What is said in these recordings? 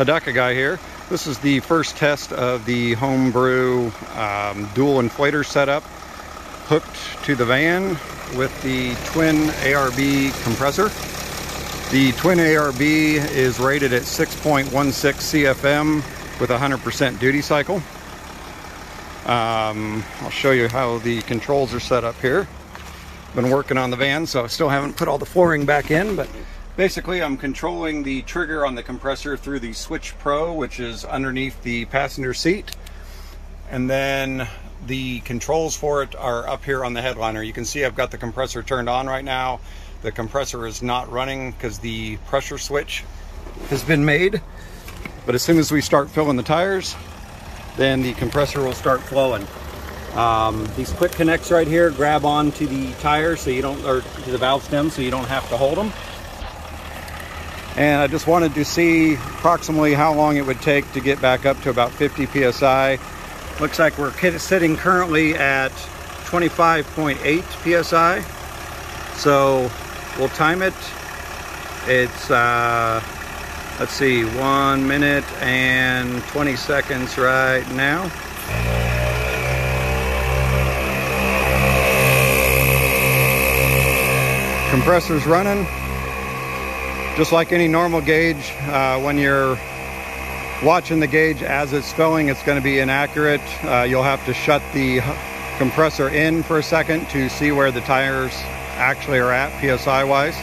Hodaka guy here. This is the first test of the homebrew um, dual inflator setup hooked to the van with the twin ARB compressor. The twin ARB is rated at 6.16 CFM with 100% duty cycle. Um, I'll show you how the controls are set up here. Been working on the van, so I still haven't put all the flooring back in, but basically I'm controlling the trigger on the compressor through the Switch Pro, which is underneath the passenger seat. And then the controls for it are up here on the headliner. You can see I've got the compressor turned on right now. The compressor is not running because the pressure switch has been made. But as soon as we start filling the tires, then the compressor will start flowing. Um, these quick connects right here grab on to the tire so you don't, or to the valve stem so you don't have to hold them. And I just wanted to see approximately how long it would take to get back up to about 50 PSI. Looks like we're sitting currently at 25.8 PSI. So we'll time it. It's, uh, let's see, one minute and 20 seconds right now. Compressor's running. Just like any normal gauge, uh, when you're watching the gauge as it's filling, it's going to be inaccurate. Uh, you'll have to shut the compressor in for a second to see where the tires actually are at PSI wise.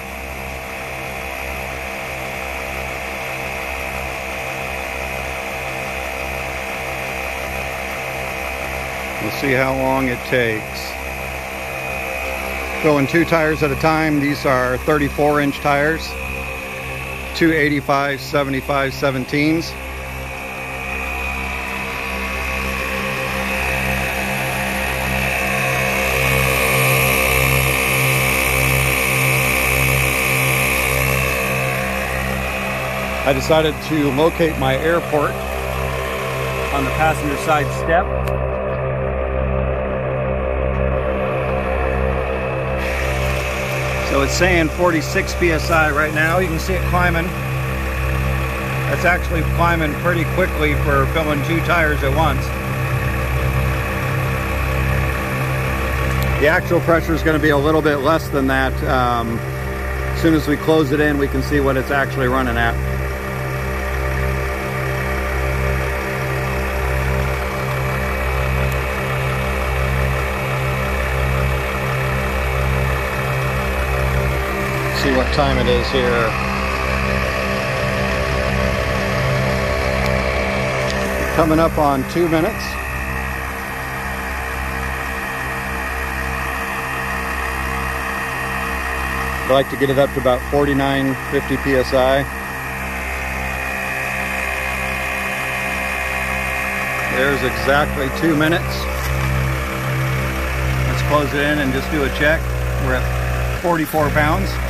We'll see how long it takes. Going two tires at a time. These are 34 inch tires. 285 75 17s. I decided to locate my airport on the passenger side step. So it's saying 46 PSI right now. You can see it climbing. That's actually climbing pretty quickly for filling two tires at once. The actual pressure is going to be a little bit less than that. Um, as soon as we close it in, we can see what it's actually running at. See what time it is here. Coming up on two minutes. I'd like to get it up to about 49, 50 psi. There's exactly two minutes. Let's close it in and just do a check. We're at 44 pounds.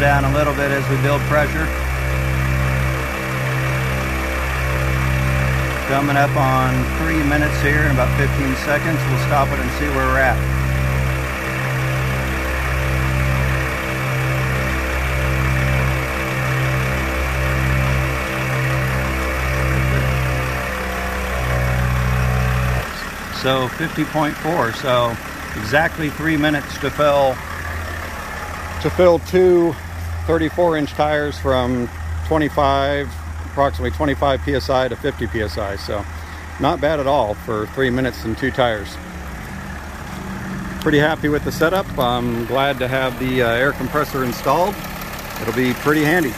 Down a little bit as we build pressure. Coming up on three minutes here in about 15 seconds. We'll stop it and see where we're at. So 50.4, so exactly three minutes to fill to fill two 34 inch tires from 25 approximately 25 psi to 50 psi so not bad at all for three minutes and two tires. Pretty happy with the setup. I'm glad to have the uh, air compressor installed. It'll be pretty handy